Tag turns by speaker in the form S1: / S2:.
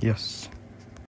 S1: Yes.